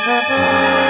Música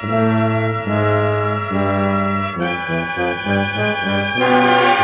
Thank you.